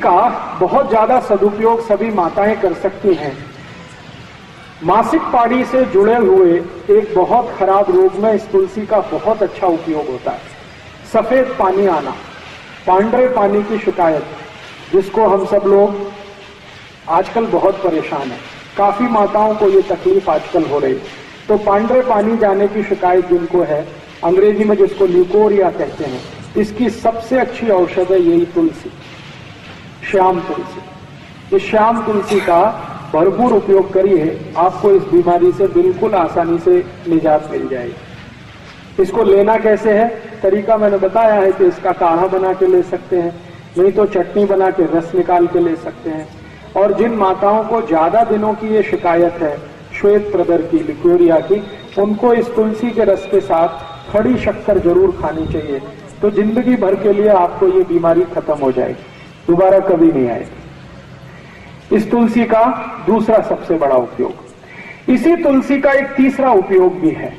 का बहुत ज़्यादा सदुपयोग सभी माताएँ कर सकती हैं। मासिक पानी से जुड़े हुए एक बहुत खराब रोग में इस तुलसी का बहुत अच्छा उपयोग होता है। सफ़ेद पानी आना, पांडरे पानी की शिकायत, जिसको हम सब लोग आजकल बहुत परेशान है। काफ़ी माताओं को ये तकलीफ़ आजकल हो रही तो पांडरे पानी जाने की शिकायत जिनको है, अंग्रेज़ी में जिसको ल्यूकोरिया कहते हैं, इसकी सबसे अच्छी औषध है यही तुलसी। श्याम तुलसी। इस श्याम तुलसी का भरपूर उपयोग करिए, आपको इस बीमारी से बिल्कुल आसानी से निजात मिल जाएगी। इसको लेना कैसे है? तरीका मैंने बताया है कि इसका काढ़ा बना के ले सकते हैं, नहीं तो चटनी बना के रस निकाल के ले सकते हैं। और जिन माताओं को ज़्यादा दिनों की ये शिकायत है, श्वेत प्रदर की, लिक्योरिया की, उनको इस तुलसी के रस के साथ खड़ी शक्कर ज़रूर खानी चाहिए। तो ज़िंदगी भर के लिए आपको ये बीमारी खत्म हो जाएगी। दोबारा कभी नहीं आएगी। इस तुलसी का दूसरा सबसे बड़ा उपयोग। इसी तुलसी का एक तीसरा उपयोग भी है।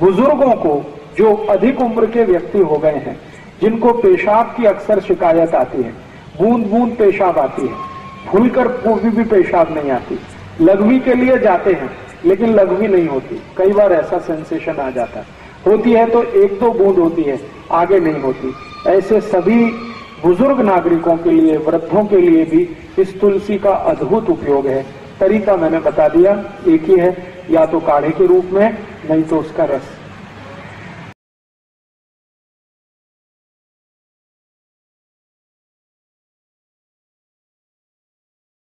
बुज़ुर्गों को जो अधिक उम्र के व्यक्ति हो गए हैं, जिनको पेशाब की अक्सर शिकायत आती है, बूंद बूंद पेशाब आती है फूलकर पूर्वी भी पेशाब नहीं आती। लघवी के लिए जाते हैं, लेकिन लघवी नहीं होती। कई बार ऐसा सेंसेशन आ जाता है। होती है तो एक दो बूंद होती है, आगे नहीं होती। ऐसे सभी बुज़ुर्ग नागरिकों के लिए, वृद्धों के लिए भी इस तुलसी का अद्भुत उपयोग है। तरीका मैंने बता दिया, एक ही है, या तो काढ़े के रूप में, नहीं तो उसका रस।